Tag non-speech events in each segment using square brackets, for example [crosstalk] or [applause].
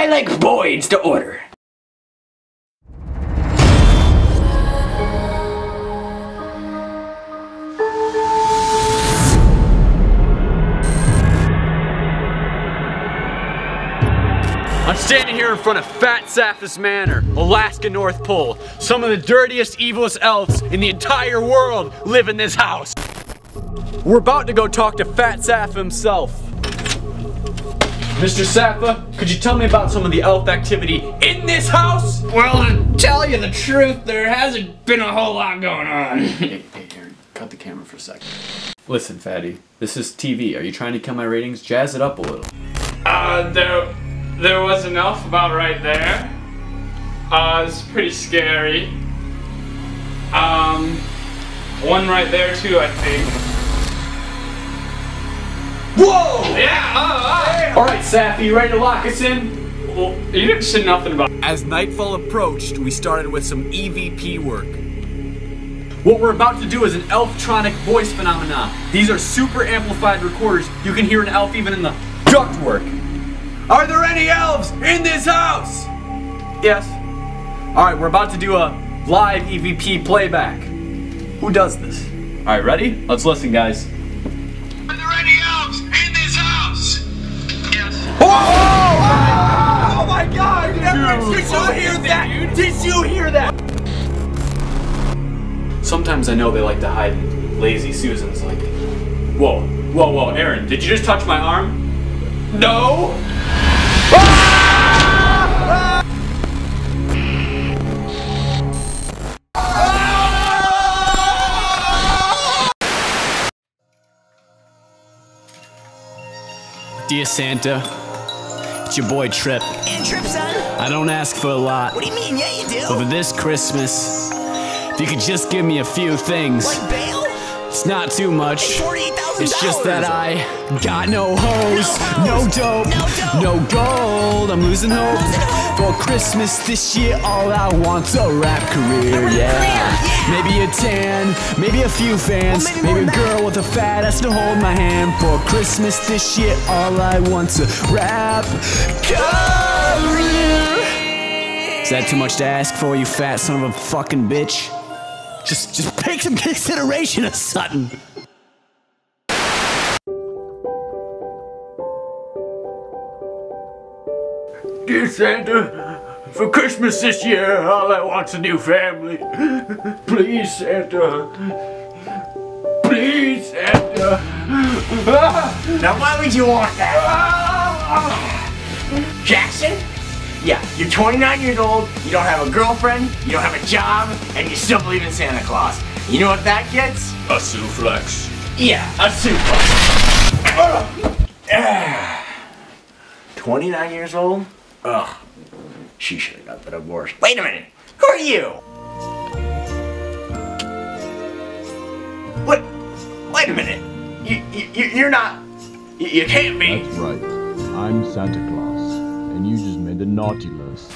I like Boyd's to order. I'm standing here in front of Fat Saphis Manor, Alaska North Pole. Some of the dirtiest, evilest elves in the entire world live in this house. We're about to go talk to Fat Saph himself. Mr. Sappa, could you tell me about some of the elf activity in this house? Well, to tell you the truth, there hasn't been a whole lot going on. [laughs] Hey, hey, Aaron, cut the camera for a second. Listen, Fatty, this is TV. Are you trying to kill my ratings? Jazz it up a little. Uh, there, there was an elf about right there. Uh, it's pretty scary. Um, one right there too, I think. Whoa! Yeah, uh, uh, All right, Saph, you ready to lock us in? well, you didn't say nothing about As nightfall approached, we started with some EVP work. What we're about to do is an Elftronic voice phenomena. These are super amplified recorders. You can hear an elf even in the ductwork. Are there any elves in this house? Yes. All right, we're about to do a live EVP playback. Who does this? All right, ready? Let's listen, guys. Yes. Oh my god! Did you hear that? Did you hear that? Sometimes I know they like to hide in lazy Susans like. Whoa, whoa, whoa, Aaron, did you just touch my arm? No! Dear Santa, it's your boy Trip. And Trip, son? I don't ask for a lot, What do you mean? Yeah, you do. but for this Christmas, if you could just give me a few things. Like bail? It's not too much. It's just that I got no hose, No no dope, no no, gold. I'm losing hope. For Christmas this year, all I want's a rap career, yeah. Maybe a tan, maybe a few fans, maybe a girl with a fat ass to hold my hand. For Christmas this year, all I want's a rap career. Is that too much to ask for, you fat son of a fucking bitch? Just, just take some consideration of something. Dear Santa, for Christmas this year, all I want's a new family. Please, Santa. Please, Santa. now, why would you want that? Ah! Jackson? Yeah, you're 29 years old, you don't have a girlfriend, you don't have a job, and you still believe in Santa Claus. You know what that gets? A suplex. Yeah, a suplex. super. [sighs] 29 years old? Ugh. She should have got the divorce. Wait a minute. Who are you? What? Wait a minute. You, you, you're not. You, you can't be. That's right. I'm Santa Claus, and you just made the naughty list.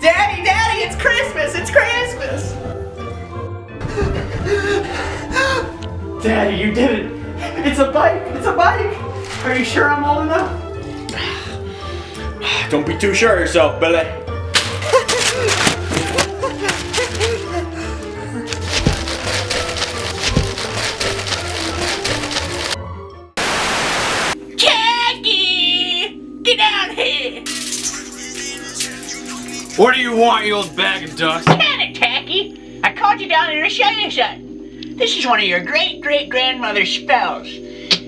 Daddy, Daddy, it's Christmas! It's Christmas! Daddy, you did it. It's a bike. It's a bike. Are you sure I'm old enough? [sighs] Don't be too sure of yourself, Billy. Jackie! Get down here! What do you want, you old bag of dust? Panic, Tacky! I called you down here to show you something. This is one of your great great grandmother's spells.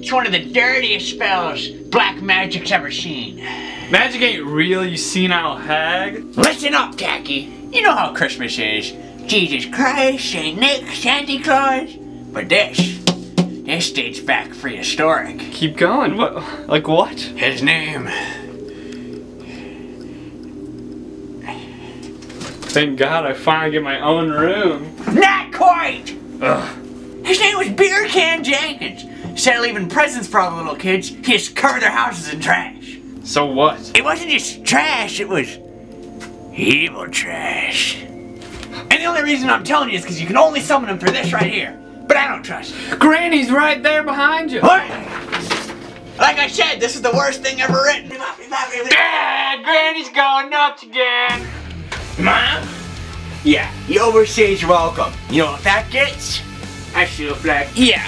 It's one of the dirtiest spells black magic's ever seen. Magic ain't real, you senile hag. Listen up, Tacky. You know how Christmas is. Jesus Christ, Saint Nick, Santa Claus. But this, this dates back prehistoric. Keep going. What? Like what? His name, Thank God I finally get my own room. not quite. Ugh. His name was Beer Can Jenkins. Instead of leaving presents for all the little kids, he just covered their houses in trash. So what? It wasn't just trash, it was evil trash. And the only reason I'm telling you is because you can only summon him for this right here. But I don't trust you. Granny's right there behind you. What? Like I said, this is the worst thing ever written. Dad, Granny's going nuts again. Mom? Yeah, you overstayed your welcome. You know what that gets? I feel black. Yeah.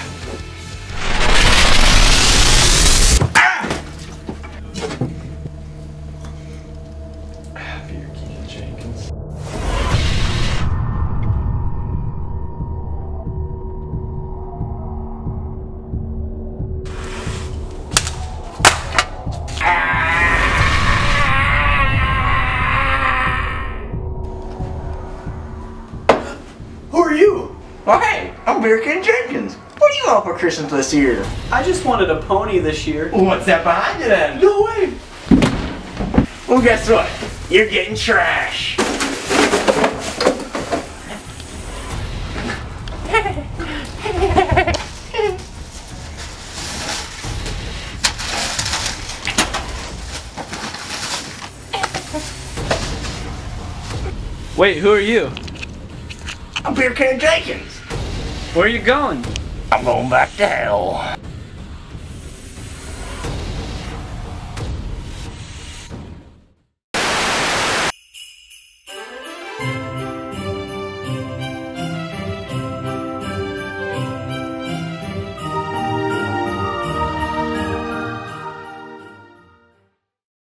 You? Well, hey, I'm Beer King Jenkins. What do you want for Christmas this year? I just wanted a pony this year. What's that behind you then? No way! Well, guess what? You're getting trash. Wait, who are you? I'm Beer King Jenkins. Where are you going? I'm going back to hell.